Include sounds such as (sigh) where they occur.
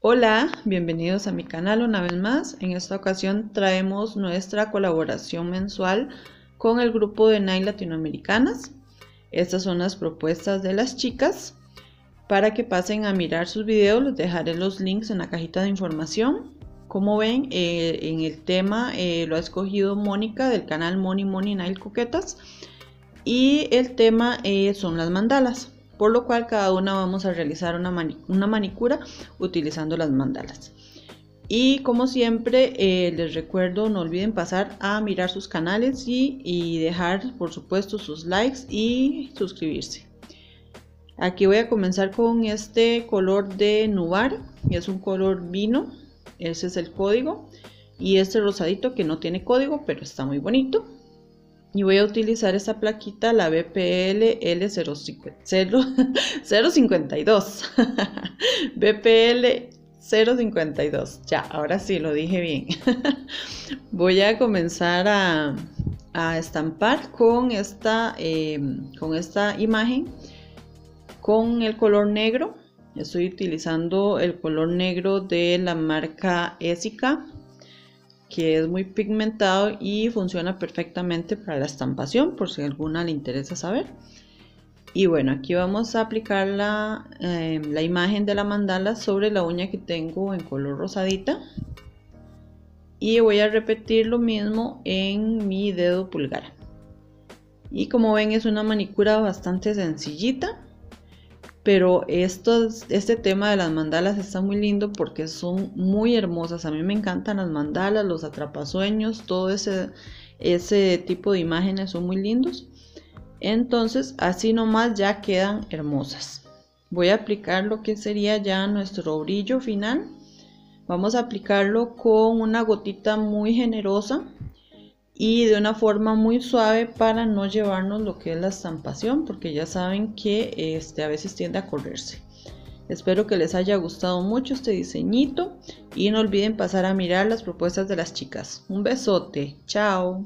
Hola, bienvenidos a mi canal una vez más. En esta ocasión traemos nuestra colaboración mensual con el grupo de NAI Latinoamericanas. Estas son las propuestas de las chicas. Para que pasen a mirar sus videos, les dejaré los links en la cajita de información. Como ven, eh, en el tema eh, lo ha escogido Mónica del canal Moni Moni Nail Coquetas. Y el tema eh, son las mandalas por lo cual cada una vamos a realizar una, manicura utilizando las mandalas. Y como siempre, eh, les recuerdo, no olviden pasar a mirar sus canales y, dejar, por supuesto, sus likes y suscribirse. Aquí voy a comenzar con este color de nubar, es un color vino, ese es el código. Y este rosadito que no tiene código, pero está muy bonito y voy a utilizar esta plaquita, la BPL L052. BPL 052. Ya, ahora sí lo dije bien. (laughs) voy a comenzar a, estampar con esta, em, con esta imagen con el color negro. Estoy utilizando el color negro de la marca Esica que es muy pigmentado y funciona perfectamente para la estampación por si alguna le interesa saber. Y bueno aquí vamos a aplicar la, em, la imagen de la mandala sobre la uña que tengo en color rosadita. Y voy a repetir lo mismo en mi dedo pulgar. Y como ven es una manicura bastante sencillita pero este tema de las mandalas está muy lindo porque son muy hermosas. A mí me encantan las mandalas, los atrapasueños, todo ese, ese tipo de imágenes son muy lindos. Entonces así nomás ya quedan hermosas. Voy a aplicar lo que sería ya nuestro brillo final. Vamos a aplicarlo con una gotita muy generosa y de una forma muy suave para no llevarnos lo que es la estampación porque ya saben que este a veces tiende a correrse. Espero que les haya gustado mucho este diseñito y no olviden pasar a mirar las propuestas de las chicas. Un besote. Chao